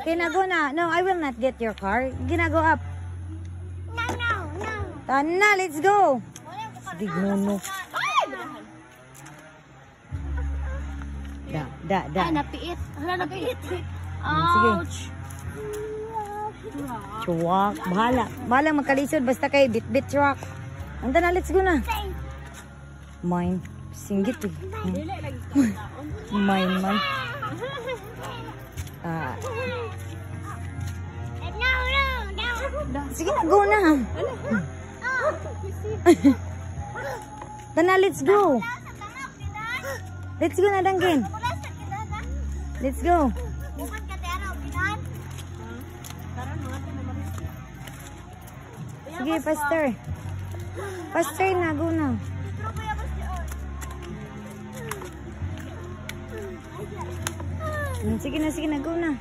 Okay, na go na. No, I will not get your car. Gina, go up. No, no, no. Tana, let's go. Big no, no. Da, da, da. Ay, napiit. Hala, napiit. Sige. Ouch. Chuwak. Bahala. Bahala magkalisod. Basta kay bit-bit truck. Anda na, let's go na. Mine. Singgit eh. Mine man. Ah, No, no, no. sige na, go na. Tana, let's go. Let's go na, Dangkin. Let's go. Sige, faster. Faster na, go na. Diyan. Hmm, Sige na, sige na, go na.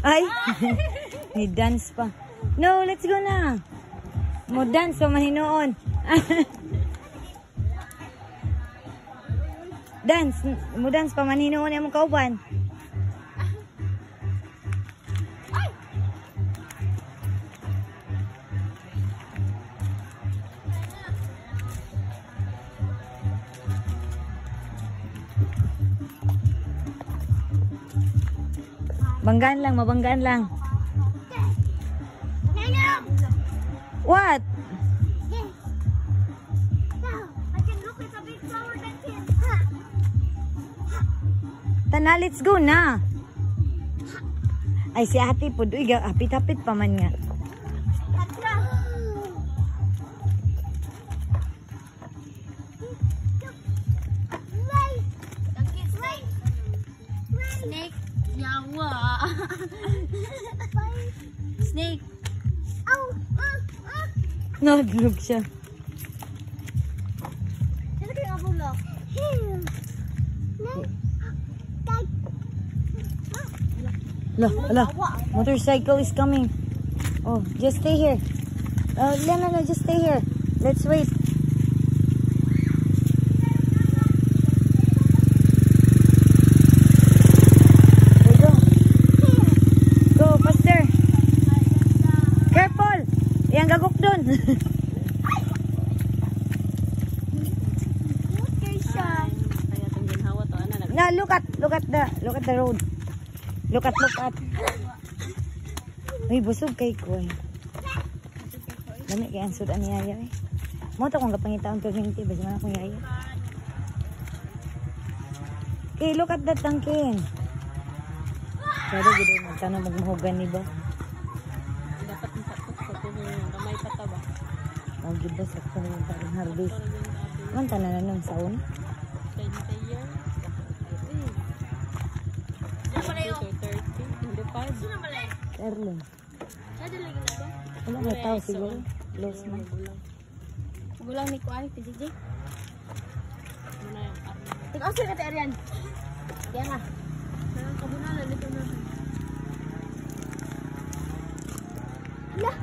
Ay, ni dance pa. No, let's go na. Mo dance pa mahinoon. dance, mo dance pa manhinoon yung kauban. Banggaan lang, mabanggaan lang. What? Tana, let's go na. Ay, si ate po, uy, hapit-hapit pa man nga. Snake. Yawa. Snake. Ow. Ah, ah. Nagulog siya. Sino kayo ang? Ala, ala. Motorcycle is coming. Oh, just stay here. Oh, no, no, no, just stay here. Let's wait. Yang gagok doon. na, look at, look at the, look at the road. Look at, look at. Uy, busog kay ko. Dami kay ang sudan ni Yaya eh. Mo to kung kapangita ang perminti, basi man akong Yaya. Okay, look at that tangkin. Pero gito magtanong magmahugan ni ba? gid yang kuning harbis kan man tanan saun? saon Erling. Ano nga tao siguro? Los na. Gulang ni Kuan, PCJ. Tig-asa ka tayo yan. Diyan nga. Sarang kabunala, dito na. Lah!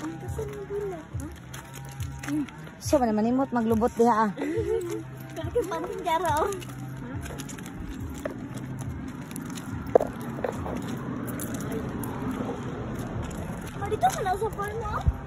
Ang kasan gula? hah? Siya ba naman imot maglubot diha ah. Jara oh. Ma dito ka na sa farm mo? Na.